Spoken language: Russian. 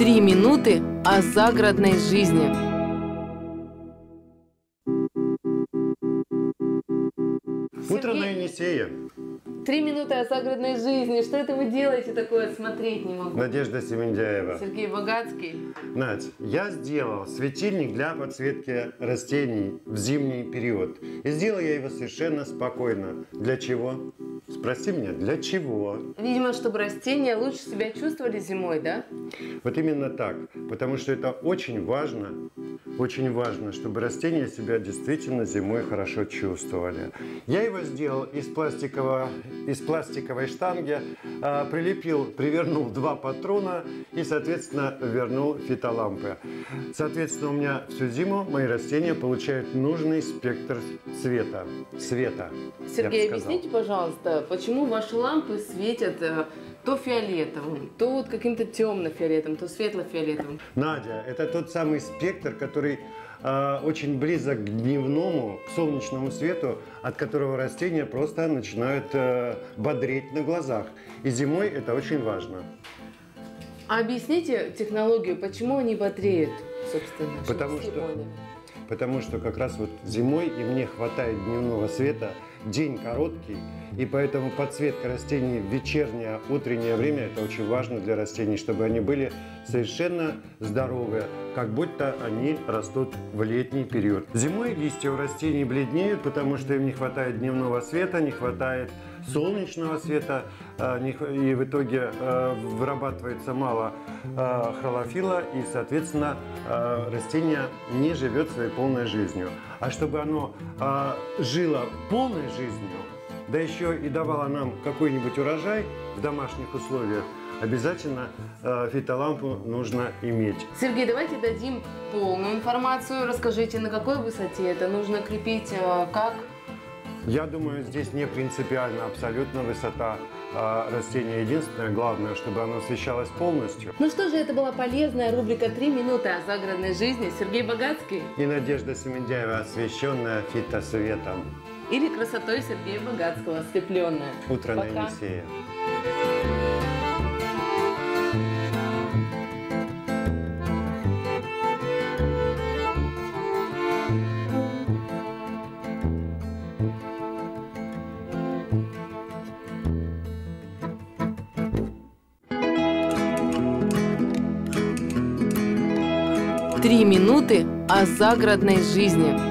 Три минуты о загородной жизни. Утро на Сергей, Енисея. Три минуты о загородной жизни. Что это вы делаете такое? Смотреть не могу. Надежда Семендяева. Сергей Богатский. Надь, я сделал светильник для подсветки растений в зимний период. И сделал я его совершенно спокойно. Для чего? Спроси меня, для чего? Видимо, чтобы растения лучше себя чувствовали зимой, да? Вот именно так. Потому что это очень важно, очень важно, чтобы растения себя действительно зимой хорошо чувствовали. Я его сделал из, пластикового, из пластиковой штанги, а, прилепил, привернул два патрона и, соответственно, вернул фитолампы. Соответственно, у меня всю зиму мои растения получают нужный спектр цвета. Света. бы Сергей, объясните, пожалуйста, почему ваши лампы светят э, то фиолетовым, то вот каким-то темно-фиолетовым, то светло-фиолетовым? Надя, это тот самый спектр, который а, очень близок к дневному, к солнечному свету, от которого растения просто начинают э, бодреть на глазах. И зимой это очень важно. А объясните технологию, почему они бодреют, собственно? Потому что- поняли. Потому что как раз вот зимой им не хватает дневного света, день короткий, и поэтому подсветка растений в вечернее, утреннее время – это очень важно для растений, чтобы они были совершенно здоровые, как будто они растут в летний период. Зимой листья у растений бледнеют, потому что им не хватает дневного света, не хватает солнечного света, х- и в итоге э, вырабатывается мало э, хлорофила, и, соответственно, э, растение не живет своей полной жизнью. А чтобы оно э, жило полной жизнью, да еще и давало нам какой-нибудь урожай в домашних условиях, обязательно э, фитолампу нужно иметь. Сергей, давайте дадим полную информацию. Расскажите, на какой высоте это нужно крепить, э, как? Я думаю, здесь не принципиально абсолютно высота э, растения. Единственное, главное, чтобы оно освещалось полностью. Ну что же, это была полезная рубрика «Три минуты о загородной жизни». Сергей Богатский И Надежда Семендяева, освещенная фитосветом. или красотой Сергея Богатского, ослепленная. Утро на Пока. Енисея. Три минуты о загородной жизни.